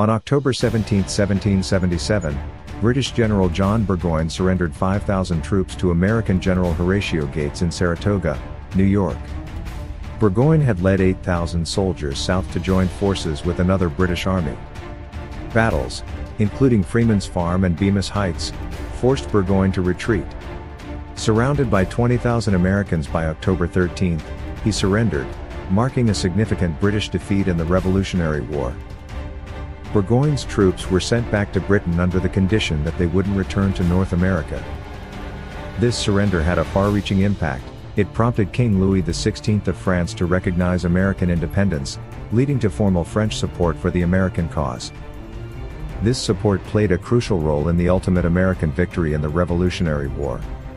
On October 17, 1777, British General John Burgoyne surrendered 5,000 troops to American General Horatio Gates in Saratoga, New York. Burgoyne had led 8,000 soldiers south to join forces with another British army. Battles, including Freeman's Farm and Bemis Heights, forced Burgoyne to retreat. Surrounded by 20,000 Americans by October 13, he surrendered, marking a significant British defeat in the Revolutionary War. Burgoyne's troops were sent back to Britain under the condition that they wouldn't return to North America. This surrender had a far-reaching impact, it prompted King Louis XVI of France to recognize American independence, leading to formal French support for the American cause. This support played a crucial role in the ultimate American victory in the Revolutionary War.